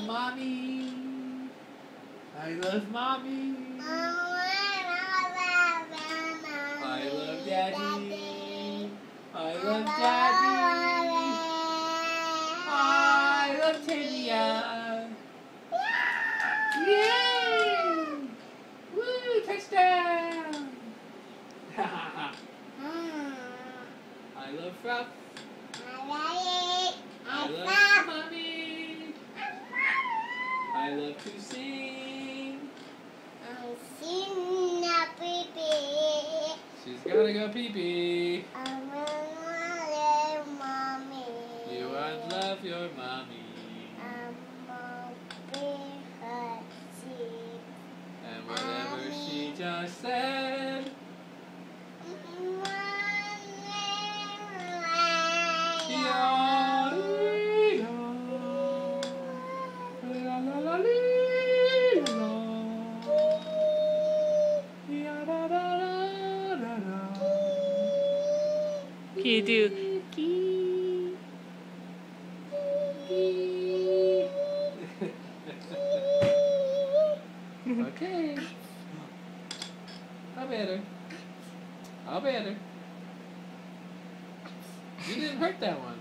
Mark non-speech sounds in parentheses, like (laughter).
love mommy. I love mommy. I love daddy. I love daddy. I love Taylia. Yay! Woo! Touchdown! (laughs) I love Fruff. I love to sing. She's gotta go pee pee. You would love your mommy. I'm be her sheep. And whatever she just said. Can you do okay. I'll better. I'll better. You didn't hurt that one.